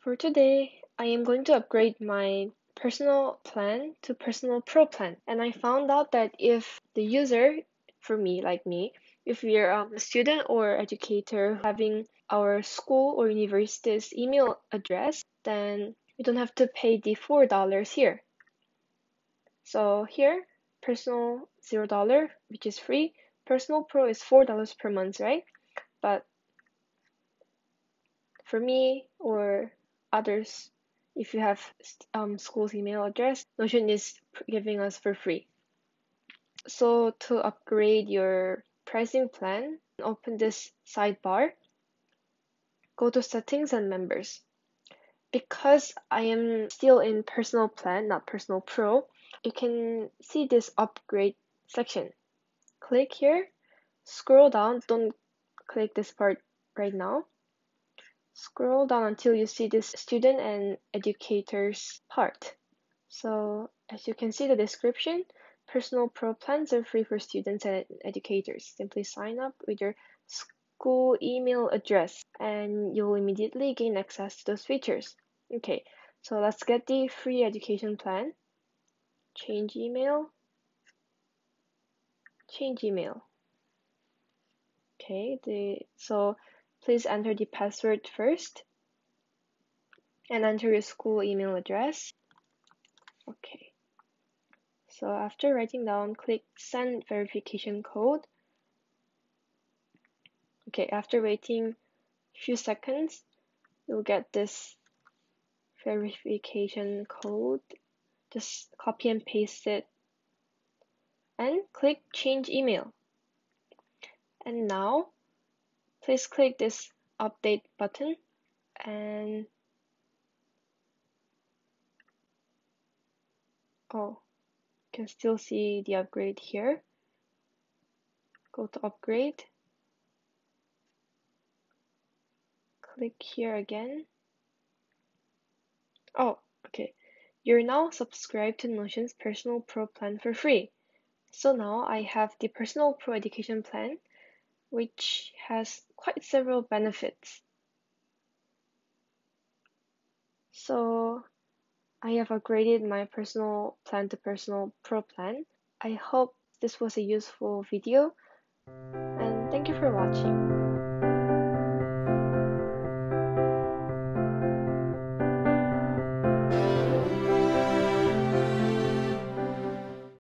for today, I am going to upgrade my personal plan to personal pro plan. And I found out that if the user, for me, like me, if you're um, a student or educator having our school or university's email address, then you don't have to pay the $4 here. So here, personal $0, which is free. Personal pro is $4 per month, right? But for me or others, if you have um, school's email address, Notion is giving us for free. So to upgrade your pricing plan, open this sidebar, go to settings and members. Because I am still in personal plan, not personal pro, you can see this upgrade section. Click here, scroll down, don't click this part right now. Scroll down until you see this student and educators part. So as you can see the description, personal pro plans are free for students and educators. Simply sign up with your school email address and you'll immediately gain access to those features. Okay, so let's get the free education plan. Change email. Change email. Okay, the so Please enter the password first and enter your school email address. Okay. So after writing down, click send verification code. Okay, after waiting a few seconds, you'll get this verification code. Just copy and paste it and click change email. And now please click this update button and oh you can still see the upgrade here. Go to upgrade. Click here again. Oh okay. You're now subscribed to Notion's personal pro plan for free. So now I have the personal pro education plan which has quite several benefits. So I have upgraded my personal plan to personal pro plan. I hope this was a useful video and thank you for watching.